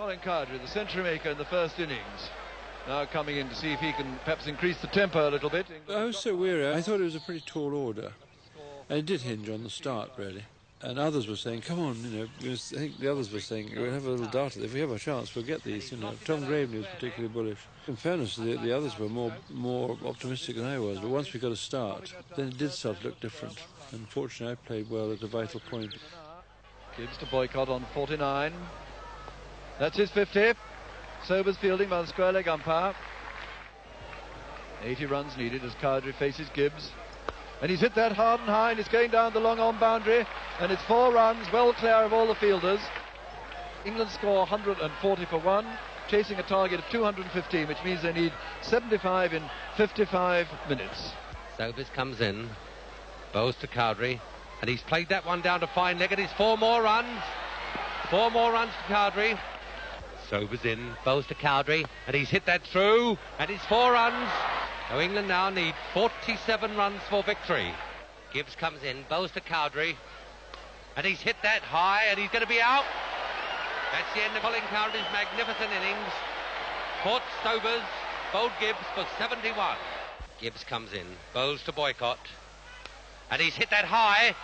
Colin Cowdrey, the century maker in the first innings, now coming in to see if he can perhaps increase the tempo a little bit. I was oh, so weary. Uh, I thought it was a pretty tall order. And it did hinge on the start, really. And others were saying, come on, you know, I think the others were saying, we'll have a little dart. If we have a chance, we'll get these, you know. Tom Graveney was particularly bullish. In fairness, the, the others were more more optimistic than I was. But once we got a start, then it did start to look different. Unfortunately, I played well at a vital point. Gibbs to Boycott on 49. That's his 50. Sobers fielding by the square leg umpire. 80 runs needed as Cowdrey faces Gibbs. And he's hit that hard and high and he's going down the long on boundary. And it's four runs, well clear of all the fielders. England score 140 for one, chasing a target of 215, which means they need 75 in 55 minutes. Sobers comes in, bows to Cowdrey, and he's played that one down to fine leg, and it's four more runs. Four more runs to Sobers in, bows to Cowdrey, and he's hit that through, and it's four runs. So England now need 47 runs for victory. Gibbs comes in, bows to Cowdrey, and he's hit that high, and he's going to be out. That's the end of Colin Cowdrey's magnificent innings. Caught Sobers, bowled Gibbs for 71. Gibbs comes in, bowls to Boycott, and he's hit that high,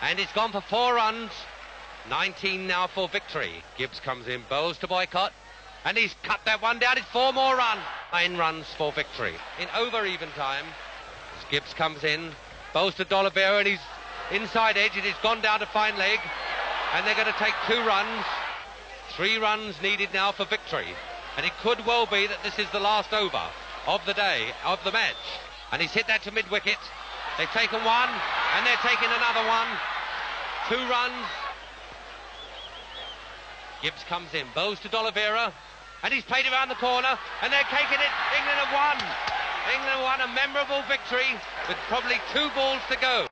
and he's gone for four runs. 19 now for victory. Gibbs comes in, bowls to Boycott, and he's cut that one down. It's four more runs. Nine runs for victory. In over even time, as Gibbs comes in, bowls to D'Oliveira, and he's inside edge. It has gone down to fine leg, and they're going to take two runs. Three runs needed now for victory, and it could well be that this is the last over of the day, of the match. And he's hit that to mid wicket. They've taken one, and they're taking another one. Two runs. Gibbs comes in, bows to D'Oliveira, and he's played around the corner, and they're taking it. England have won. England won a memorable victory with probably two balls to go.